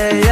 Yeah.